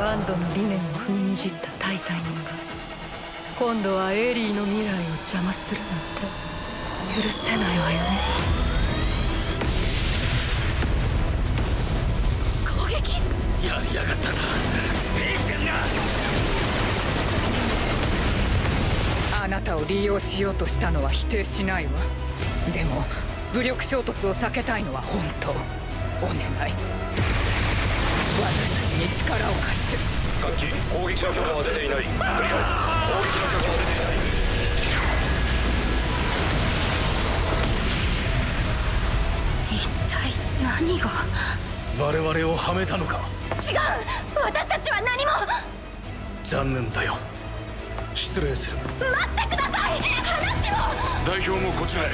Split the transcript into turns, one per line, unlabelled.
ドの理念を踏みにじった大罪人が今度はエリーの未来を邪魔するなんて許せないわよね。
攻撃!
やりやがったな。スペーシャン
あなたを利用しようとしたのは否定しないわ。でも武力衝突を避けたいのは本当。お願い。私たちに力を貸して。
各機攻撃の許可は出ていない。繰り返す攻撃の許可は出ていない。
一体何が？
我々をはめたのか。
違う。私たちは何も。
残念だよ。失礼する。
待ってください。話を。
代表もこちらへ